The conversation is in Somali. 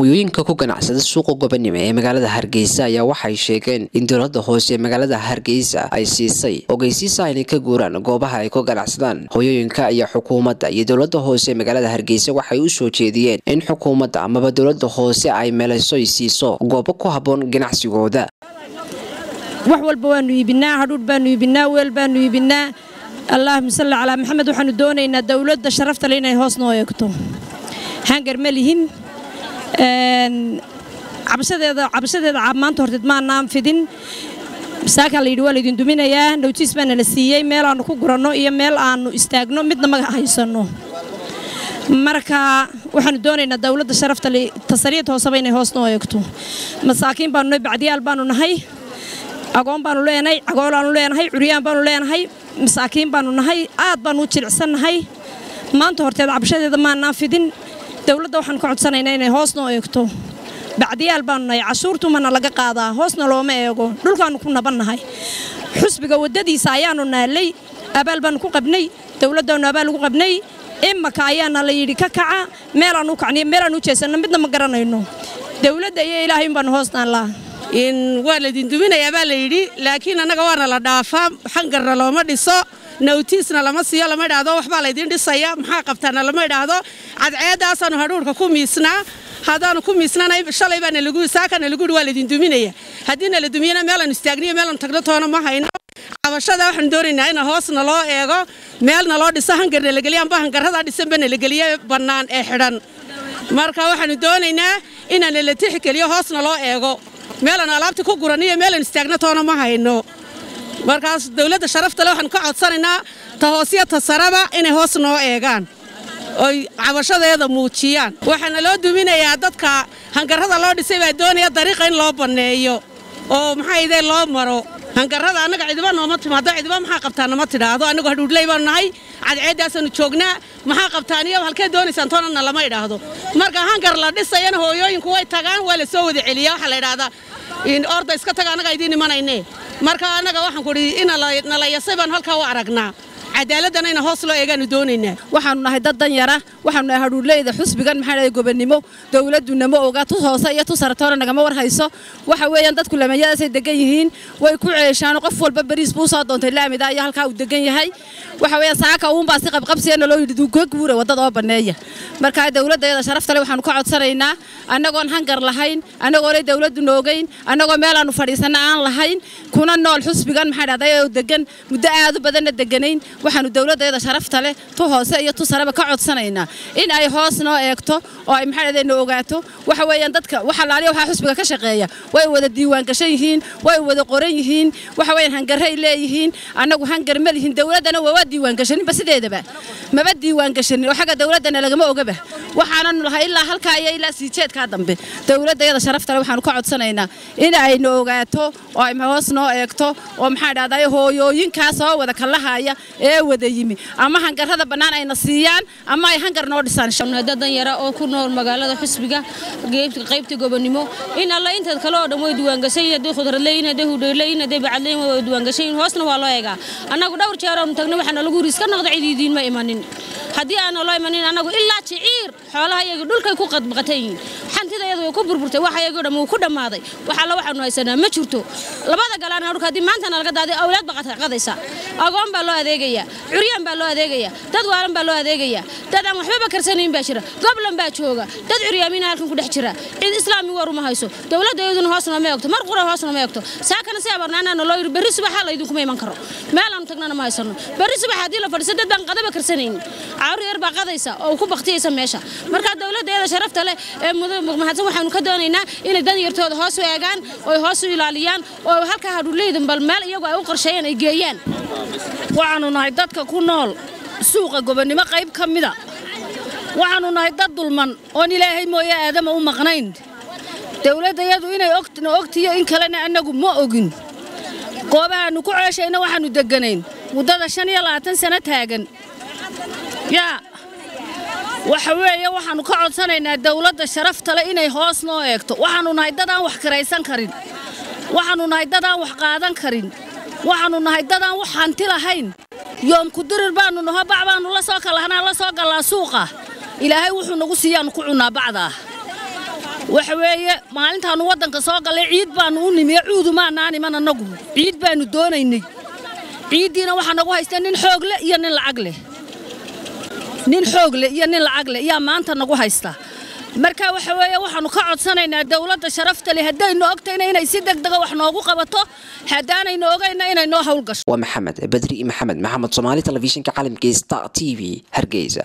hooyooyinka ku ganacsada suuqa gobanimo ee magaalada hargeysa ayaa waxay sheegeen in dowladda hoose ee magaalada hargeysa ay siisay ogeysiisa inay ka guuraan goobaha ay ku ganacsadaan. Hooyooyinka iyo xukuumadda iyo dowladda hoose ee magaalada hargeysa waxay u soo jeediyeen in xukuumadda amaba dowladda hoose ay meelaysoy siiso goobo ku habboon ganacsigooda. Wax walba waanu iibinaa hadhuudh baanu iibinaa weel baanu iibinaa. Allaahuma salli calaa maxamed waxaanu doonaynaa dowladda sharaftale inay hoos noo eegto. Hangar ma lihin cabashadeeda maanta horteed maanaan fidin. Masaakaa layidhi waa laydin duminayaa nowtiis baana la siiyey meel aanu ku guranno iyo meel aanu istaagno midna maga haysanno. Marka waxaanu doonaynaa dowladda sharaftale tasariyad hooseba inay hoos noo eegto. Masaakiin baanu nahay bacdiyaal baanu nahay. Agoon baanu leenahay cagoolaanu leenahay curyaan baanu leenahay. Masaakiin baanu nahay aad baanu u jilicsannahay maanta horteed cabashadeeda maanaan fidin dowladda waxaan ka codsanaynaa inay hoos noo eegto. Bacdiyaal baanu nahay cashuurtumana laga qaadaa hoosna looma eego. Dhulkaannu ku nabannahay. Xusbiga waddadiisa ayaannu naallay abaal baannu ku qabnay dowladdaannu abaal ugu qabnay imaka ayaana la yidhi ka kaca meelaannu u kacniyo meelaannu u midna ma garanayno. Dowladda iyo ilaahay unbaannu hoos naallaa waa laydin duminayaa baa la yidhi laakiin annaga waana la dhaafaa xangarna looma dhiso nawtiisna lama siiyo lama idhaahdo waxbaa laydin dhisaya maxaa qabtaana lama idhaahdo. Cadceeddaasaanu hadhuurka ku miisnaa haddaanu ku miisnana shalay baana lagu saakana lagu yidhi waa laydin duminaya. Haddii na la dumiyana meelaan istaagniyo meelaan tagno toona ma hayno. Cabashada waxaanu doonaynaa in hoosna loo eego meelna loo dhiso hangarna la geliyo amba hangarradaa dhisanba na la geliyo bannaan ee xidhan. Marka waxaanu doonaynaa inaana la tixgeliyo hoosna loo eego. Meelaan alaabta ku guraniyo meelaan istaagno toona ma hayno markaas dowladda sharaftale waxaanu ka codsanaynaa ta hoosyo ta saraba inay hoos noo eegaan. Oy cabashadeeda muujiyaan. Waxaana loo duminayaa dadka hangarrada loo dhisay baa doonaya dariiqa in loo banneeyo oo maxaayde loo maro. Hangarrada annaga cidiba nooma timaado cidiba maxaa qabtaan nama tidhaahdo? Annagu hadhuudhley baanu nahay. Cadceeddaasaanu joognaa. Maxaa qabtaan? Iyo halkee doonaysaan? Toonana lama idhaahdo. Marka hangar la dhisayana hooyooyinku way tagaan. Waa la soo wada celiyaa. Waxaa la idhaahdaa orda iska taga annaga idiin imanayne marka annaga waxaan ku idhi ina nala yasay baanu halkaa u aragnaa cadaaladana ina hoos loo eegaanu doonaynaa. Waxaanu nahay dad dan yara waxaanu nahay hadhuudleyda xusbigan maxaa dhahay gobonnimo dowladdu nama oga tu hoose iyo tu saratoona nagama war hayso waxa weeyaan dadku lamayadaasay degan yihiin way ku ceeshaan qof walba bariis buu soo doontay laamida iyo halkaa uu degan yahay. Waxa weeyaan saaka uunbaa si qabqabsiyana loo yidhi guura waddada oo banneeya marka dowladdeeda sharaftale waxaanu ka codsanaynaa annagoon hangar lahayn annagoonay dowladdu noogayn annagoo meelaannu fadhiisanna aan lahayn kuna nool xusbigan maxaa dhahday oo degan muddo aad u badanna deganayn waxaanu dowladdeeda sharafta leh tu hoose iyo tu sareba ka codsanaynaa. In ay hoos noo eegto oo ay maxaa dhahday noo ogaato waxa weeyaan dadka waxa laaliya waxaa xusbiga ka shaqeeya. Way wada diiwaan gashan yihiin way wada qoran yihiin waxa weeyaan hangarray leeyihiin annagu hangar ma lihin dowladdana waa diiwaan gashaninba sideedaba maba diiwaan gashanin? Oo xagga dowladdana lagama ogaba waxaananu lahay ilaa halkaa iyo ilaa siijeedkaa dambe. Dowladdeeda sharafta leh waxaanu ka codsanaynaa in ay noo ogaato oo ay hoos noo eegto oo maxaa dhahday hooyooyinkaa wada kallahaya ee wada yimi. Ama hangarrada bannaan ayna siiyaan ama ay hangar noo dhisaan. Dadan yara oo ku nool magaalada xusbiga qaybta gobonnimo. In alla intaad kale oo dhan way diiwaangashayin hadday khudradleyin hadday hudheyleyin hadday bacadleyin way diiwaangashayin hoosna waa loo eegaa. Annagu dhowr jeer oonu tagna waxaana lagu yiri iska noqda cid idiin ma imanin haddii aana loo imanin annagu ilaa jiciir xoolaha iyaga dhulkay ku qadbaqatan yihiin way ku burburtay waxa iyagoo dhan wuu ku dhammaaday? Waxa alla waxaanu haysanaa ma jirto. Labada galaan hadhulka haddii maantana laga daaday awlaad baa qadaysa. Agoon baa loo adeegayaa curyaan baa loo adeegayaa dad waalan baa loo adeegayaa. Dad aan waxbaba karsanayn baa jira goblan baa jooga. Dad curyaamiina halkan ku dhex jira. Cid islaami war uma hayso. Dowladda iyaduna hoosna ma eegto mar qura hoosna ma eegto. Saakana si abarnaanaana loo yidhi berri subaxa laydinkuma iman karo. Meelaanu tagnana ma haysano berri subax haddii la fadhiiso dad baan qadaba karsanaynin carruur yar baa qadaysa oo ku baktiyaysa meesha. Marka iyada sharafta leh ee mahadsan waxaanu ka doonaynaa inay dan yartooda hoos u eegaan oo hoos u ilaaliyaan oo halkaa hadhuuleydan bal meel iyagu ay u qorsheeyaan ay geeyaan. Waxaanu nahay dadka ku nool suuqa gobonnimo qayb ka mida waxaanu nahay dad dulman oon ilaahay mooye aadama u maqnayn. Dowladdayadu inay ogtiyo in kalena annagu ma ogin. Goobahaannu ku ceeshayna waxaannu degganayn. Muddada shan iyo labaatan sano taagan. Yaa waxa weeye waxaannu ka codsanaynaa dowladda sharafta leh inay hoos noo eegto. Waxaannu nahay dad aan wax kiraysan karin. Waxaannu nahay dad aan wax qaadan karin. Waxaannu nahay dad aan wax hanti lahayn. Yoomku dirir baannu naho bac baannu la soo kalahnaa la soo gallaa suuqa. Ilaahay wuxuu nagu siiyaannu ku cunnaa bacdaa waxa weeye maalintaanu waddanka soo gallay ciid baanu u nimiye cuudu iman annagu. Ciid baanu doonaynay. Ciiddiina waxaa nagu haysta nin xoog leh iyo nin lacag leh nin xoog leh iyo nin lacag leh yaa maanta nagu haysta. Marka waxa weeye waxaanu ka codsanaynaa dowladda sharafta leh haddaynu ogtayna inay si degdega wax noogu qabato haddaanaynu ogayna inay noo hawl gasho waa maxamed bedri maxamed maxamed soomaali telefishinka caalamka star t v hargeysa